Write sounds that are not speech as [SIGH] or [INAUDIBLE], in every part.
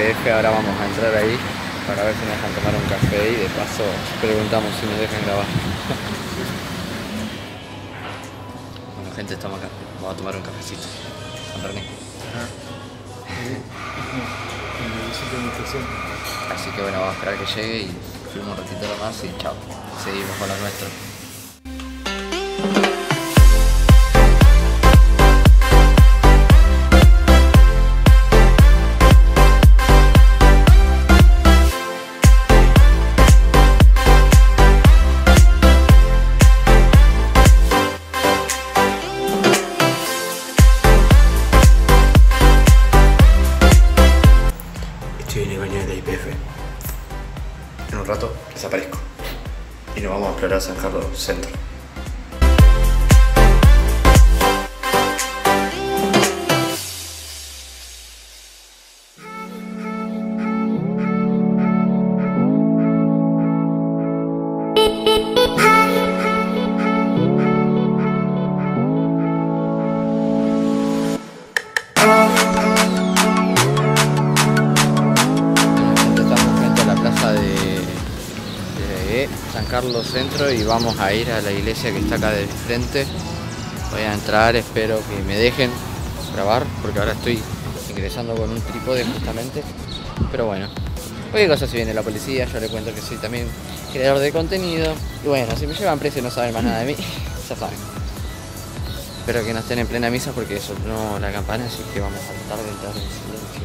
IPF, ahora vamos a entrar ahí para ver si nos dejan tomar un café y de paso preguntamos si nos dejan grabar. [LAUGHS] bueno gente, estamos acá, vamos a tomar un cafecito con René. Así que bueno, vamos a esperar que llegue y filmamos un ratito más y chao. Seguimos con lo nuestro. Carlos Centro. Carlos Centro y vamos a ir a la iglesia que está acá de frente. Voy a entrar, espero que me dejen grabar porque ahora estoy ingresando con un trípode justamente. Pero bueno, cualquier cosa si viene la policía, yo le cuento que soy también creador de contenido. Y bueno, si me llevan preso y no saben más nada de mí, [LAUGHS] ya saben. Espero que no estén en plena misa porque sonó la campana, así que vamos a tratar de entrar en silencio.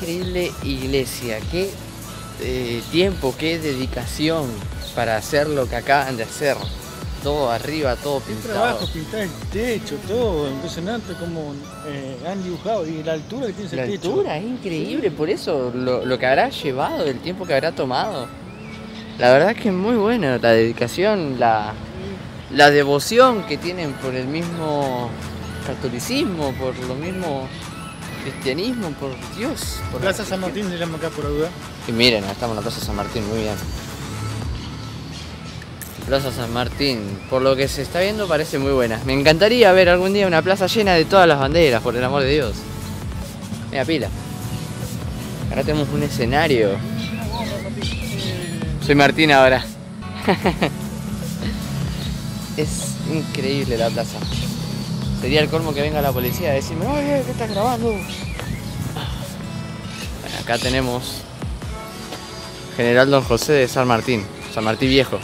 increíble iglesia, qué eh, tiempo, qué dedicación para hacer lo que acaban de hacer. Todo arriba, todo El pintado. trabajo, pintar el techo, todo impresionante como eh, han dibujado y la altura que tiene ese La techo. altura es increíble, por eso lo, lo que habrá llevado, el tiempo que habrá tomado. La verdad es que es muy bueno, la dedicación, la, la devoción que tienen por el mismo catolicismo, por lo mismo cristianismo, por Dios. Por la Plaza San Martín se llama acá por duda. Y miren, estamos en la Plaza San Martín, muy bien. Plaza San Martín. Por lo que se está viendo parece muy buena. Me encantaría ver algún día una plaza llena de todas las banderas, por el amor de Dios. Mira pila. Acá tenemos un escenario. Soy Martín ahora. [LAUGHS] es increíble la plaza. Sería el colmo que venga la policía a decirme, oye, ¿qué estás grabando? Acá tenemos General Don José de San Martín, San Martín Viejo.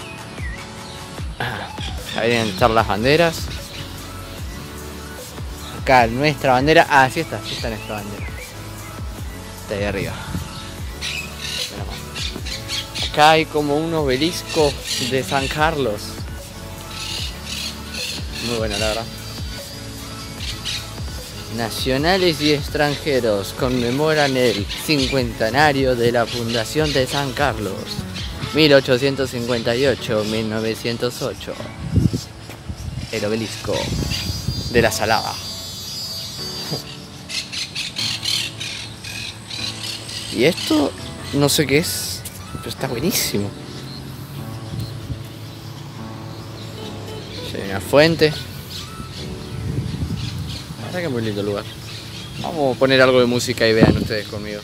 Ahí deben estar las banderas. Acá nuestra bandera. Ah, sí está, sí está nuestra bandera. Está ahí arriba. Acá hay como un obelisco de San Carlos. Muy bueno, la verdad. Nacionales y extranjeros conmemoran el cincuentenario de la fundación de San Carlos, 1858-1908. El obelisco de la Salada. Y esto no sé qué es, pero está buenísimo. Hay una fuente. Verdad que es muy lindo el lugar. Vamos a poner algo de música y vean ustedes conmigo.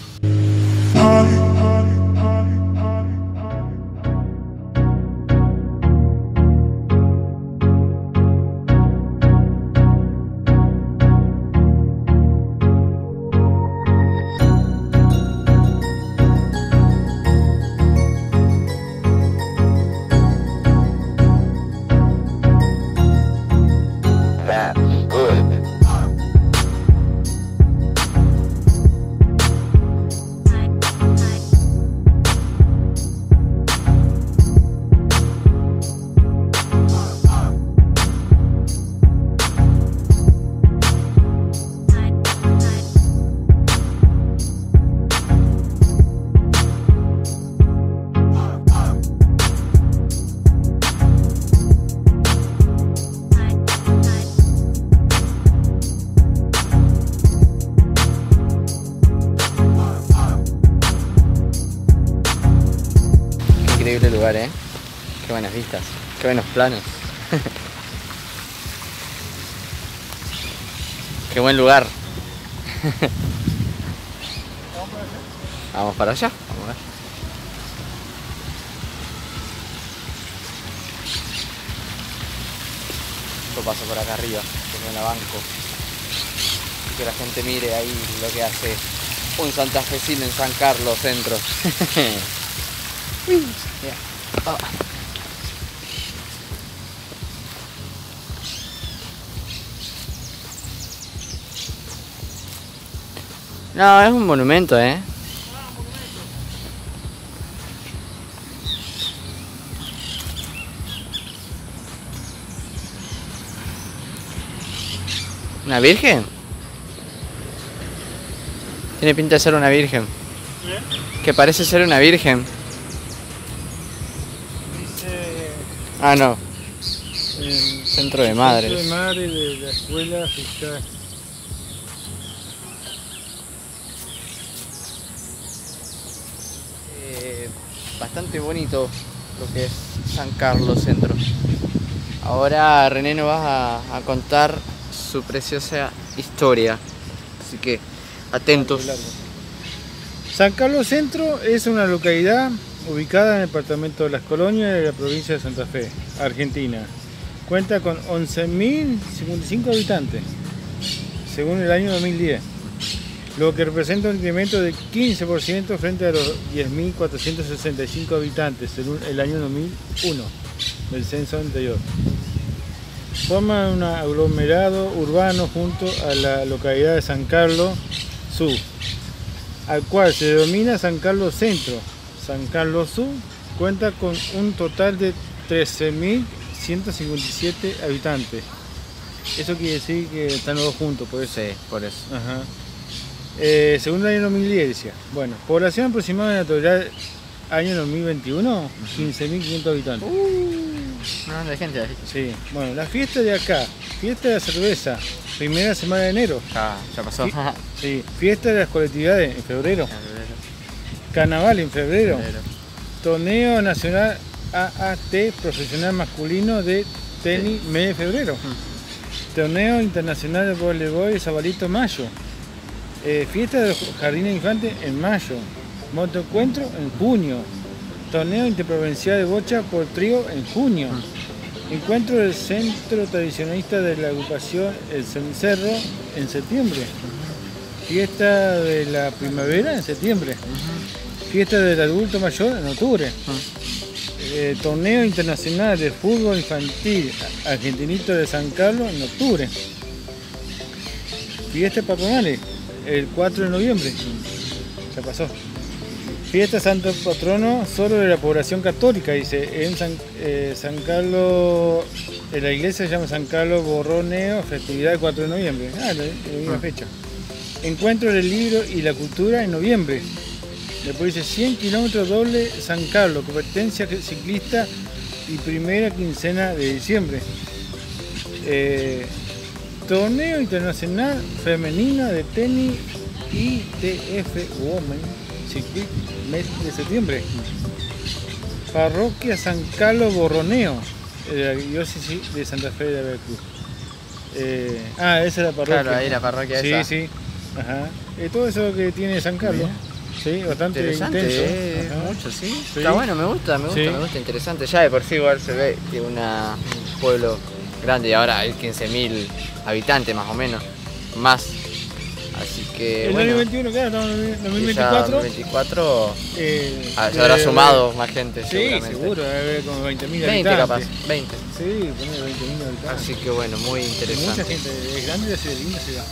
Lugar, ¿eh? Qué buenas vistas, qué buenos planos. [LAUGHS] qué buen lugar. [LAUGHS] Vamos para allá, vamos a ver. Yo paso por acá arriba, que me la banco. Y que la gente mire ahí lo que hace un santafesino en San Carlos Centro. [LAUGHS] Uy, ya. Ah. No, es un monumento, ¿eh? ¿Una virgen? Tiene pinta de ser una virgen. Que parece ser una virgen. Dice. Ah, no. Centro de madres. Centro de madre de la escuela fiscal. Eh, bastante bonito lo que es San Carlos Centro. Ahora René nos va a, a contar su preciosa historia. Así que atentos. San Carlos Centro es una localidad ubicada en el departamento de Las Colonias de la provincia de Santa Fe, Argentina. Cuenta con 11.055 habitantes, según el año 2010, lo que representa un incremento de 15% frente a los 10.465 habitantes, según el año 2001, del censo anterior. Forma un aglomerado urbano junto a la localidad de San Carlos Sur, al cual se denomina San Carlos Centro. San Carlos Sur cuenta con un total de 13.157 habitantes. Eso quiere decir que están los dos juntos, por eso. Sí, por eso. Ajá. Eh, según el año 2010 decía. Bueno, población aproximada de natural año 2021, 15.500 habitantes. No, hay gente. Sí, bueno, la fiesta de acá, fiesta de la cerveza, primera semana de enero. Ya, ya pasó. Sí. [LAUGHS] Sí, fiesta de las colectividades en febrero. Carnaval en febrero. Torneo Nacional AAT Profesional Masculino de Tenis mes de febrero. Torneo Internacional de Voleibol de Sabalito Mayo. Eh, fiesta de los Jardines Infantes en mayo. Motoencuentro en junio. Torneo Interprovincial de Bocha por trío en junio. Encuentro del Centro Tradicionalista de la Agrupación El Cencerro en septiembre. Fiesta de la Primavera en septiembre. Fiesta del Adulto Mayor en octubre. Eh, torneo Internacional de Fútbol Infantil Argentinito de San Carlos en octubre. Fiestas patronales el 4 de noviembre. Ya pasó. Fiesta Santo Patrono solo de la población católica, dice. En San, eh, San Carlos, en la iglesia se llama San Carlos Borroneo, festividad del 4 de noviembre. Ah, la, la misma Ah. fecha. Encuentro del libro y la cultura en noviembre. Después dice 100 kilómetros doble San Carlos, competencia ciclista y primera quincena de diciembre. Eh, torneo internacional femenino de tenis ITF Women Circuit mes de septiembre. Parroquia San Carlos Borroneo, de la diócesis de Santa Fe de Veracruz. Eh, ah, esa es la parroquia. Claro, ahí la parroquia Sí, esa. sí. Ajá. Eh, todo eso que tiene San Carlos. Sí, bastante Interesante, intenso. eh, mucho, ¿sí? Sí. Está bueno, me gusta, me gusta, Sí. me gusta, interesante. Ya de por sí igual se ve que una, un pueblo grande y ahora hay 15.000 habitantes más o menos, más. Así que El bueno, 2021, claro, estamos en quizá 2024. 2024 eh, ah, se habrá eh, sumado más gente Sí, seguro, debe haber como 20.000 20 habitantes. capaz, 20. Sí, poner 20.000 habitantes. Así que bueno, muy Mucha interesante. gente, es grande la ciudad, linda ciudad.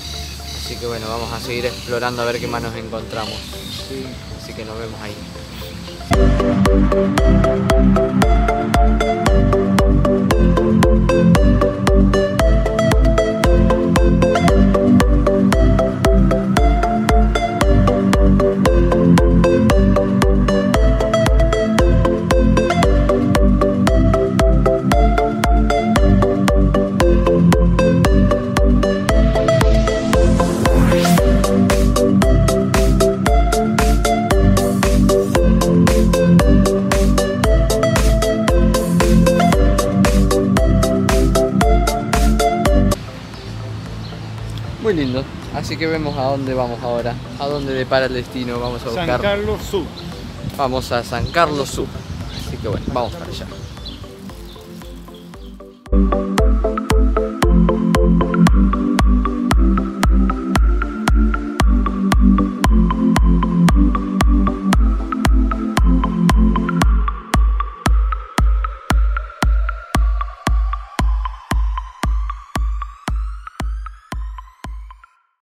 Así que bueno, vamos a seguir explorando a ver qué más nos encontramos. Sí. Así que nos vemos ahí. Que vemos a dónde vamos ahora. A dónde depara el destino. Vamos a San buscar. Carlos Sur. Vamos a San Carlos Sur. Así que bueno, vamos para allá.